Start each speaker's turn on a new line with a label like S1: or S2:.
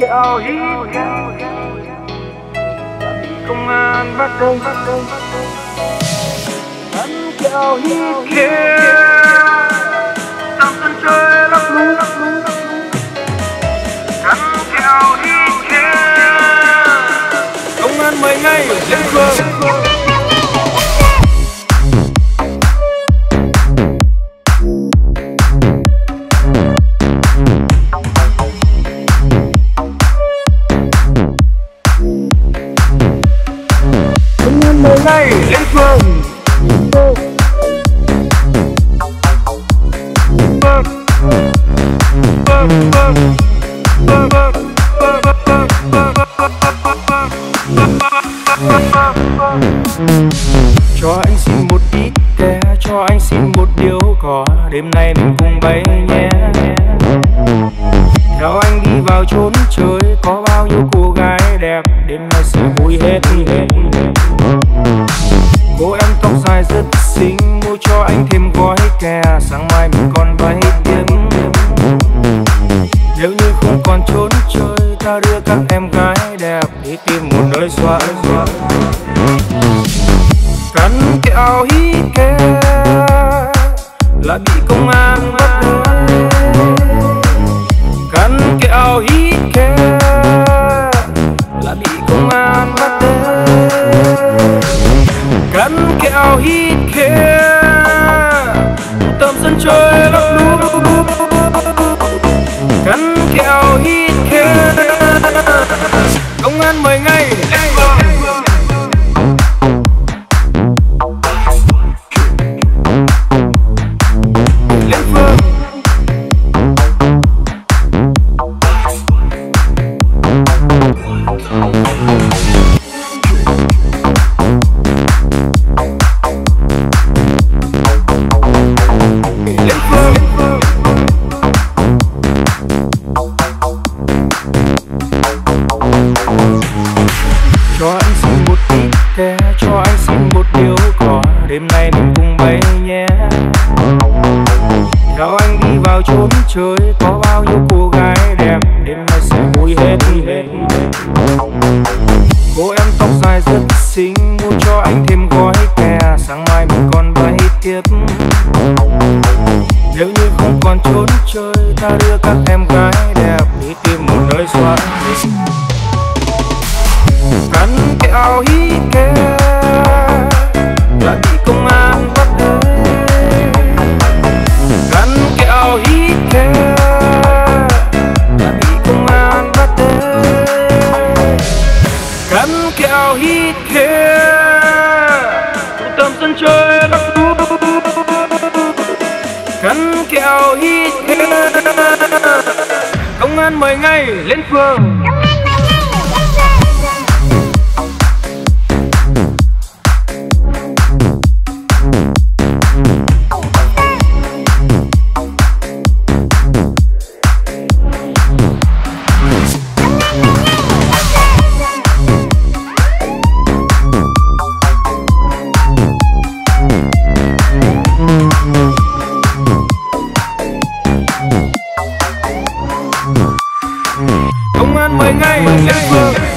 S1: kẹo hít công an bắt công. ăn chào hít kia trong sân chơi lắc lú ăn chào hít kia công an mời ngay lên phường ngay lên phường cho anh xin một ít kè cho anh xin một điếu cỏ. Đêm nay mình cùng bay nhé. Theo anh đi vào chốn chơi có sai rất xinh, mua cho anh thêm gói kè, sáng mai mình còn bay tiếng nếu như không còn trốn chơi, ta đưa các em gái đẹp đi tìm một nơi xoa xoa cắn kẹo hít kè, lại bị công an bắt được concentrate ít cho anh xin một điếu cỏ đêm nay mình cùng bay nhé. Theo anh đi vào chốn chơi có bao nhiêu cô gái đẹp. Đêm nay sẽ vui hết hết cô em tóc dài rất xinh mua cho anh thêm gói kè. Sáng mai mình còn bay tiếp. Nếu như không còn trốn chơi ta đưa các em gái đẹp đi tìm một nơi xoa cắn kẹo hít công an mời ngay lên phường. Công an